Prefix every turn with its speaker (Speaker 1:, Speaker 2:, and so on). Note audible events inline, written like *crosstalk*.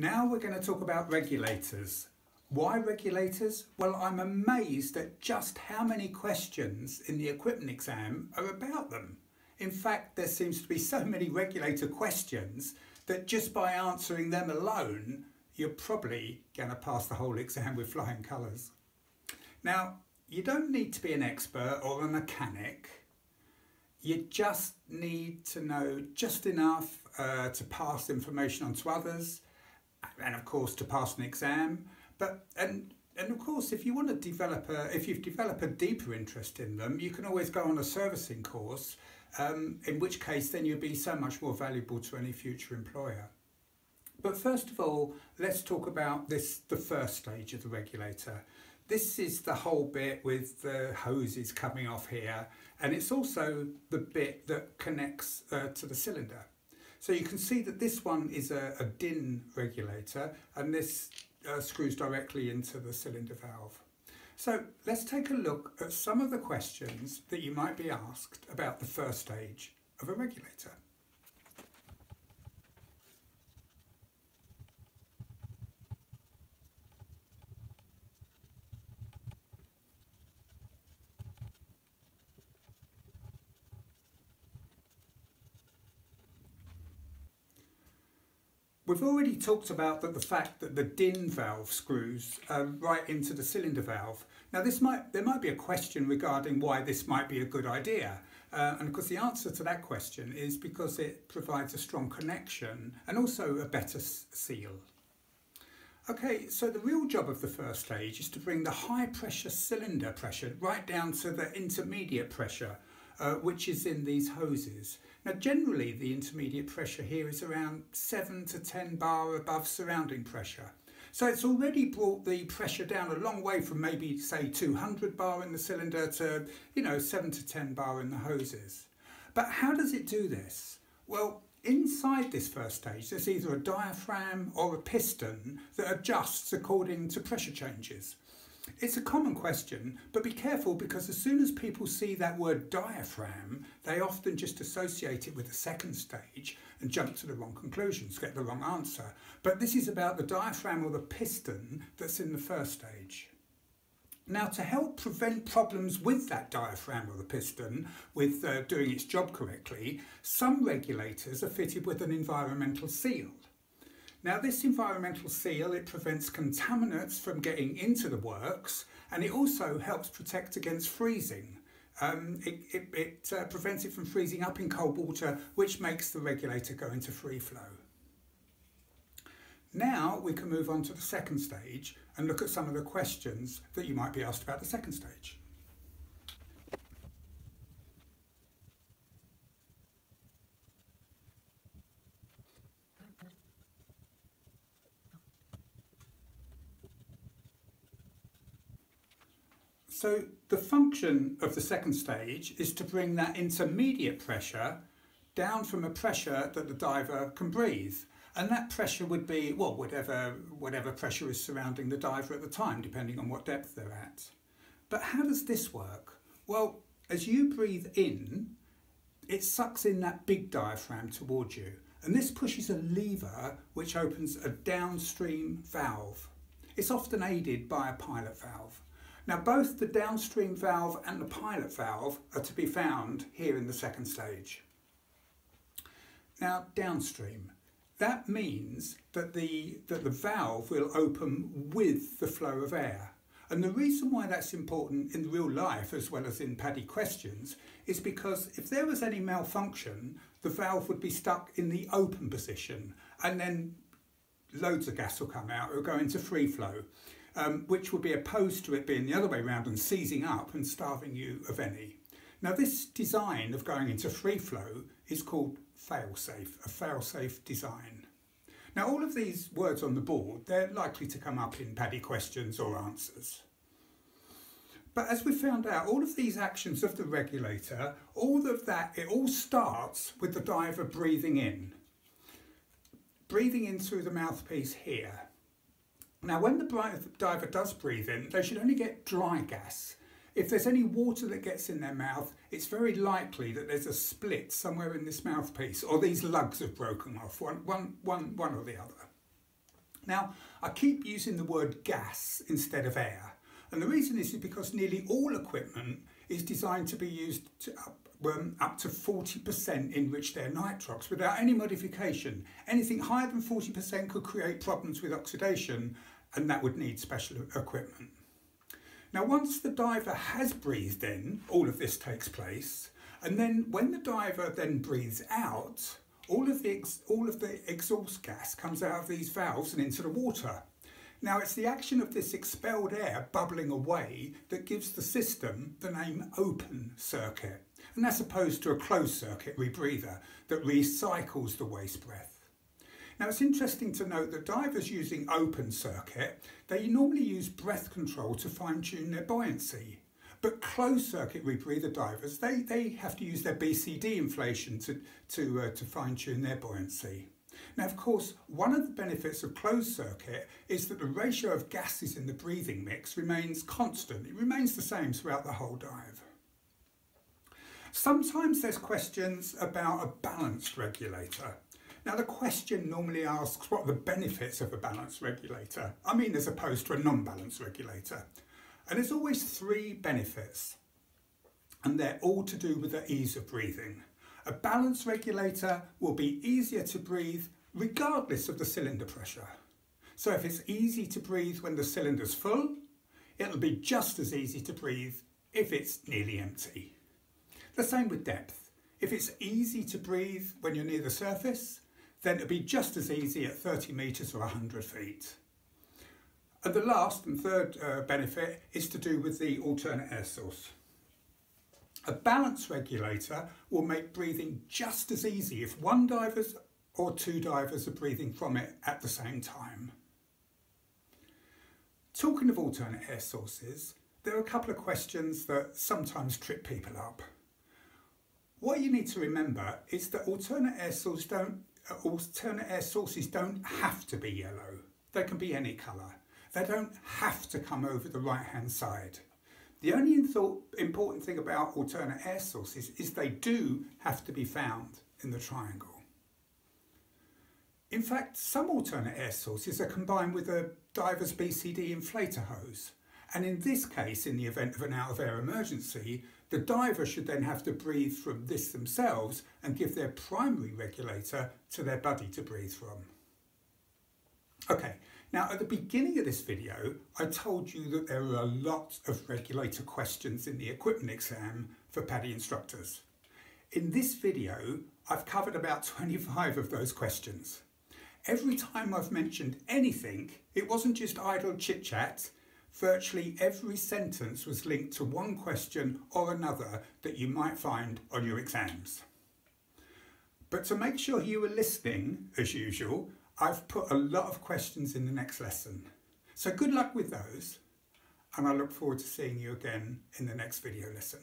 Speaker 1: Now we're going to talk about regulators. Why regulators? Well, I'm amazed at just how many questions in the equipment exam are about them. In fact, there seems to be so many regulator questions that just by answering them alone, you're probably going to pass the whole exam with flying colours. Now, you don't need to be an expert or a mechanic. You just need to know just enough uh, to pass information on to others and of course to pass an exam. But and and of course, if you want to develop a, if you've developed a deeper interest in them, you can always go on a servicing course. Um, in which case, then you'll be so much more valuable to any future employer. But first of all, let's talk about this the first stage of the regulator. This is the whole bit with the hoses coming off here, and it's also the bit that connects uh, to the cylinder. So you can see that this one is a, a DIN regulator and this uh, screws directly into the cylinder valve. So let's take a look at some of the questions that you might be asked about the first stage of a regulator. We've already talked about that the fact that the DIN valve screws um, right into the cylinder valve. Now this might there might be a question regarding why this might be a good idea. Uh, and of course the answer to that question is because it provides a strong connection and also a better seal. Okay, so the real job of the first stage is to bring the high pressure cylinder pressure right down to the intermediate pressure, uh, which is in these hoses. Now generally the intermediate pressure here is around 7 to 10 bar above surrounding pressure. So it's already brought the pressure down a long way from maybe say 200 bar in the cylinder to, you know, 7 to 10 bar in the hoses. But how does it do this? Well, inside this first stage there's either a diaphragm or a piston that adjusts according to pressure changes. It's a common question, but be careful because as soon as people see that word diaphragm, they often just associate it with the second stage and jump to the wrong conclusions, get the wrong answer. But this is about the diaphragm or the piston that's in the first stage. Now, to help prevent problems with that diaphragm or the piston with uh, doing its job correctly, some regulators are fitted with an environmental seal. Now this environmental seal, it prevents contaminants from getting into the works and it also helps protect against freezing. Um, it it, it uh, prevents it from freezing up in cold water, which makes the regulator go into free flow. Now we can move on to the second stage and look at some of the questions that you might be asked about the second stage. So the function of the second stage is to bring that intermediate pressure down from a pressure that the diver can breathe. And that pressure would be, well, whatever, whatever pressure is surrounding the diver at the time, depending on what depth they're at. But how does this work? Well, as you breathe in, it sucks in that big diaphragm towards you. And this pushes a lever which opens a downstream valve. It's often aided by a pilot valve. Now both the downstream valve and the pilot valve are to be found here in the second stage. Now downstream, that means that the, that the valve will open with the flow of air. And the reason why that's important in real life as well as in PADI questions is because if there was any malfunction, the valve would be stuck in the open position and then loads of gas will come out, it will go into free flow um, which would be opposed to it being the other way around and seizing up and starving you of any. Now this design of going into free flow is called fail-safe, a fail-safe design. Now all of these words on the board, they're likely to come up in PADI questions or answers. But as we found out, all of these actions of the regulator, all of that, it all starts with the diver breathing in. Breathing in through the mouthpiece here. Now, when the diver does breathe in, they should only get dry gas. If there's any water that gets in their mouth, it's very likely that there's a split somewhere in this mouthpiece, or these lugs have broken off, one, one, one, one or the other. Now, I keep using the word gas instead of air. And the reason is because nearly all equipment is designed to be used to um, up to 40% enriched air nitrox without any modification. Anything higher than 40% could create problems with oxidation and that would need special equipment. Now once the diver has breathed in, all of this takes place, and then when the diver then breathes out, all of the, all of the exhaust gas comes out of these valves and into the water. Now it's the action of this expelled air bubbling away that gives the system the name open circuit. And that's opposed to a closed circuit rebreather that recycles the waste breath. Now it's interesting to note that divers using open circuit, they normally use breath control to fine tune their buoyancy. But closed circuit rebreather divers, they, they have to use their BCD inflation to, to, uh, to fine tune their buoyancy. Now, of course, one of the benefits of closed circuit is that the ratio of gases in the breathing mix remains constant. It remains the same throughout the whole dive. Sometimes there's questions about a balanced regulator. Now the question normally asks what are the benefits of a balanced regulator? I mean as opposed to a non-balanced regulator. And there's always three benefits and they're all to do with the ease of breathing. A balanced regulator will be easier to breathe regardless of the cylinder pressure. So if it's easy to breathe when the cylinder's full, it'll be just as easy to breathe if it's nearly empty. The same with depth. If it's easy to breathe when you're near the surface, then it'll be just as easy at 30 metres or 100 feet. And the last and third uh, benefit is to do with the alternate air source. A balance regulator will make breathing just as easy if one diver or two divers are breathing from it at the same time. Talking of alternate air sources, there are a couple of questions that sometimes trip people up. What you need to remember is that alternate air sources don't uh, alternate air sources don't have to be yellow. They can be any colour. They don't have to come over the right hand side. The only important thing about alternate air sources is they do have to be found in the triangle. In fact, some alternate air sources are combined with a diver's BCD inflator hose. And in this case, in the event of an out of air emergency, the diver should then have to breathe from this themselves and give their primary regulator to their buddy to breathe from. Okay, now at the beginning of this video, I told you that there are a lot of regulator questions in the equipment exam for PADI instructors. In this video, I've covered about *laughs* 25 of those questions. Every time I've mentioned anything, it wasn't just idle chit chat, Virtually every sentence was linked to one question or another that you might find on your exams. But to make sure you were listening, as usual, I've put a lot of questions in the next lesson. So good luck with those, and I look forward to seeing you again in the next video lesson.